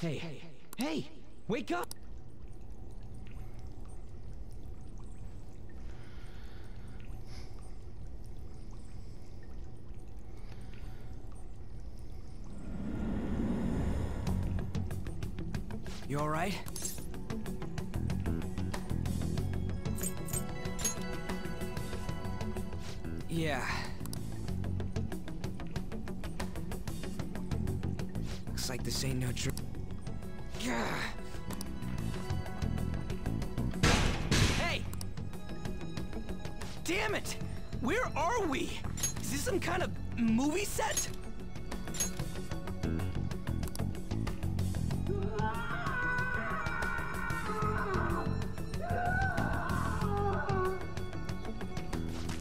Hey, hey, wake up! You alright? Yeah. Looks like this ain't no Gah. Hey! Damn it! Where are we? Is this some kind of movie set?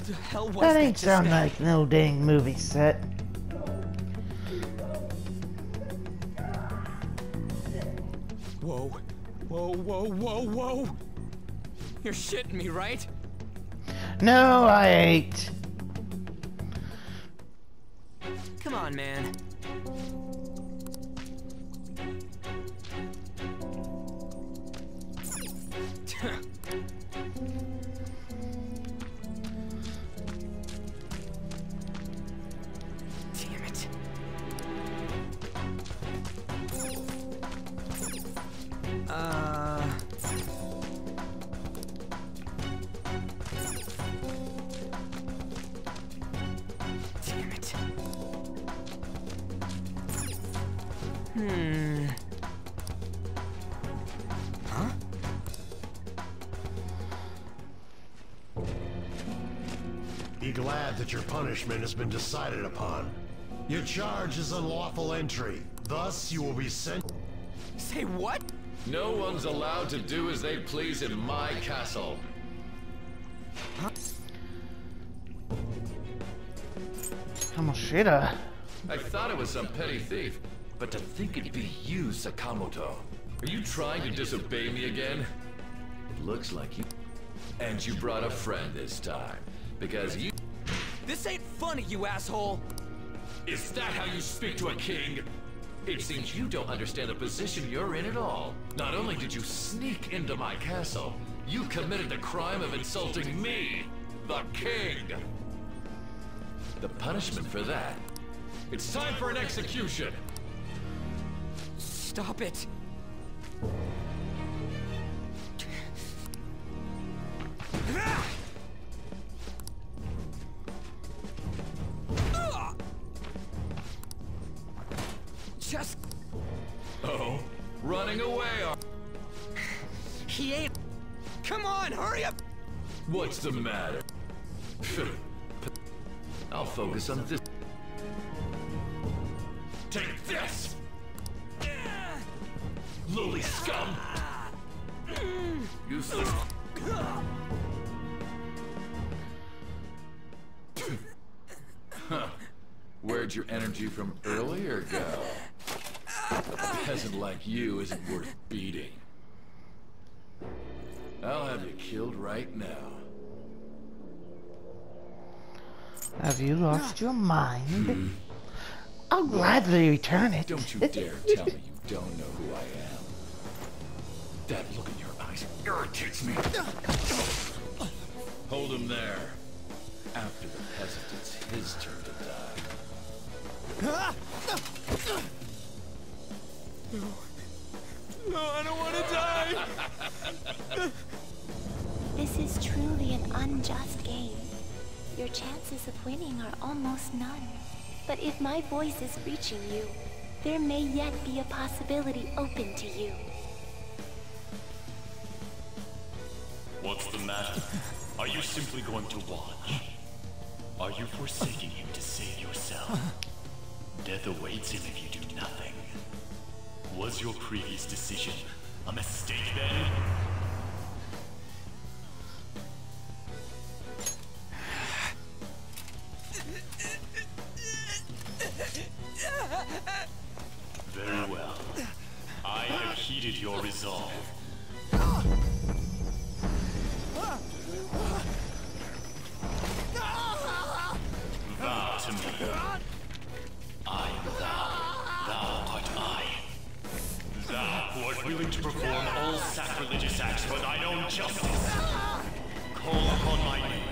The hell was That ain't sound like no dang movie set. Whoa, whoa! You're shitting me, right? No, I ain't. Come on, man. Hmm. Huh? Be glad that your punishment has been decided upon. Your charge is unlawful entry. Thus, you will be sent... Say what? No one's allowed to do as they please in my castle. Kamoshida. I thought it was some petty thief, but to think it'd be you, Sakamoto. Are you trying to disobey me again? It looks like you... And you brought a friend this time, because you... This ain't funny, you asshole! Is that how you speak to a king? It seems you don't understand the position you're in at all. Not only did you sneak into my castle, you committed the crime of insulting me, the king. The punishment for that. It's time for an execution. Stop it! Just... Oh, running away. He ain't... Come on, hurry up! What's the matter? I'll focus on this. Scum! Useless. Huh. Where'd your energy from earlier go? A peasant like you isn't worth beating. I'll have you killed right now. Have you lost your mind? Hmm. I'll gladly return it. Don't you dare tell me you don't know who I am. Irritates me. Hold him there. After the peasant, it's his turn to die. No, I don't want to die! This is truly an unjust game. Your chances of winning are almost none. But if my voice is reaching you, there may yet be a possibility open to you. Matter? Are you simply going to watch? Are you forsaking him to save yourself? Death awaits him if you do nothing. Was your previous decision a mistake then? Very well. I have heeded your resolve. willing to perform all sacrilegious acts for thine own justice. Call upon my name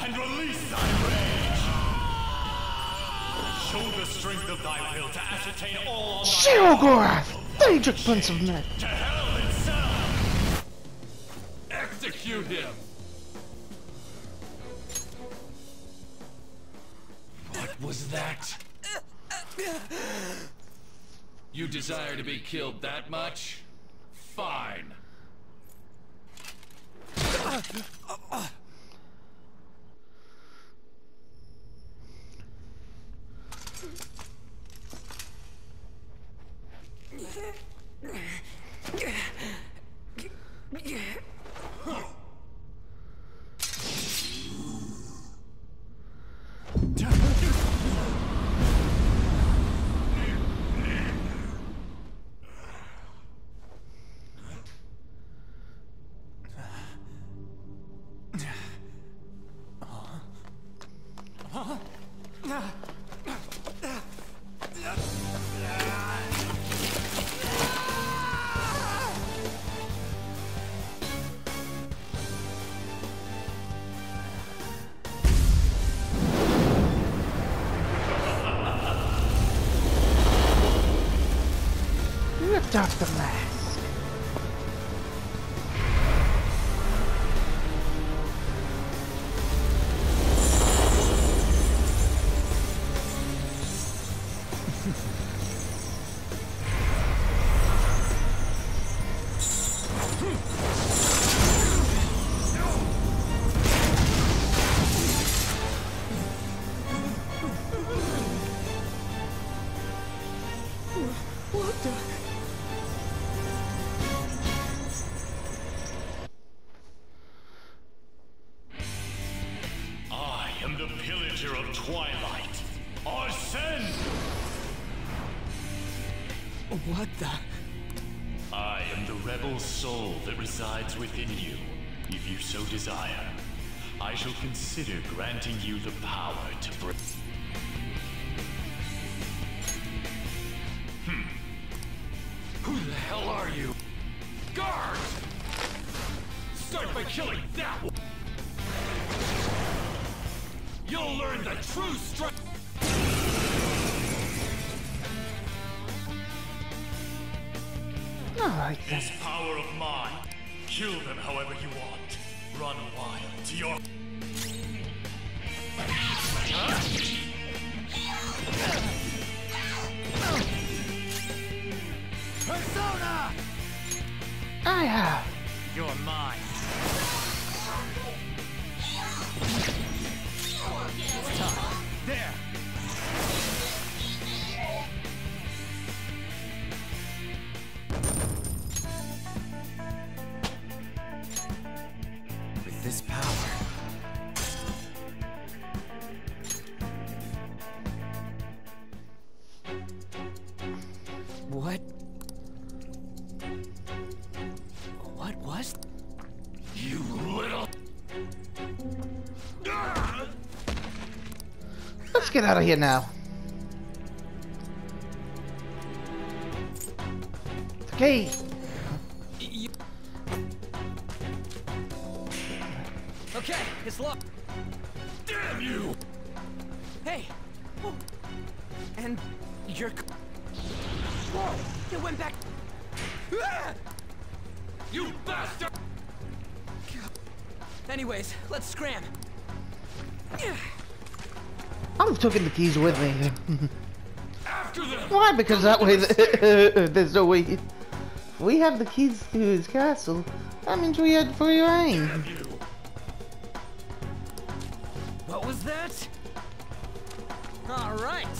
and release thy rage! Show the strength of thy will to ascertain all on thy Shirogorath! Daedric Prince of Men! To hell itself! Execute him! What was that? You desire to be killed that much? Fine. Ripped off the mask. I of twilight. Arsene! What the? I am the rebel soul that resides within you. If you so desire, I shall consider granting you the power to break. Hmm. Who the hell are you? Guards! Start by killing that one! You'll learn the true strength! Alright then. This power of mine. Kill them however you want. Run wild to your. Persona! I have. You're mine. There. With this power. Let's get out of here now. Okay. Okay, it's locked. Damn you! Hey! And you're... Whoa! It went back... Ah! You bastard! Anyways, let's scram. I'm taking the keys with me. Why? Because that way th- there's no way. We have the keys to his castle, that means we had free rein. What was that? All right.